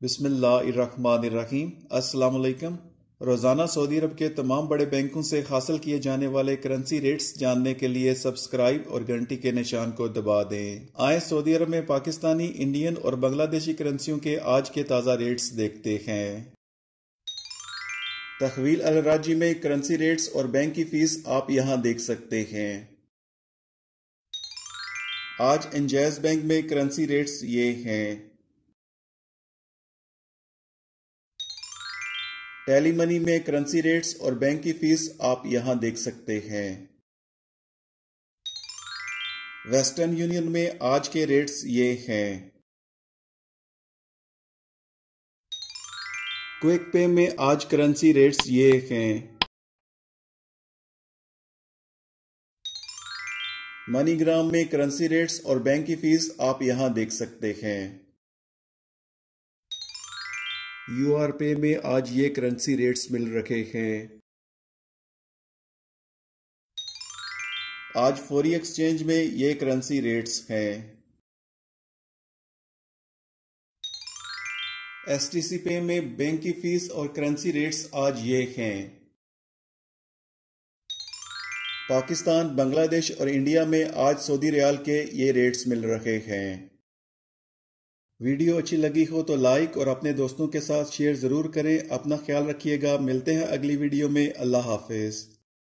अस्सलाम वालेकुम रोज़ाना सऊदी अरब के तमाम बड़े बैंकों से हासिल किए जाने वाले करेंसी रेट्स जानने के लिए सब्सक्राइब और घंटी के निशान को दबा दें। आए सऊदी अरब में पाकिस्तानी, इंडियन और बांग्लादेशी करेंसियों के आज के ताज़ा रेट्स देखते हैं। तहवील अलराजी में करेंसी रेट्स और बैंक की फ़ीस आप यहाँ देख सकते हैं। आज एंजैज बैंक में करेंसी रेट्स ये हैं। टेली मनी में करेंसी रेट्स और बैंक की फ़ीस आप यहाँ देख सकते हैं। वेस्टर्न यूनियन में आज के रेट्स ये हैं। क्विक पे में आज करेंसी रेट्स ये हैं। मनीग्राम में करेंसी रेट्स और बैंक की फ़ीस आप यहाँ देख सकते हैं। यू आर पे में आज ये करेंसी रेट्स मिल रखे हैं। आज फौरी एक्सचेंज में ये करेंसी रेट्स हैं। एस टी सी पे में बैंक की फ़ीस और करेंसी रेट्स आज ये हैं। पाकिस्तान, बांग्लादेश और इंडिया में आज सऊदी रियाल के ये रेट्स मिल रखे हैं। वीडियो अच्छी लगी हो तो लाइक और अपने दोस्तों के साथ शेयर ज़रूर करें। अपना ख्याल रखिएगा। मिलते हैं अगली वीडियो में। अल्लाह हाफिज़।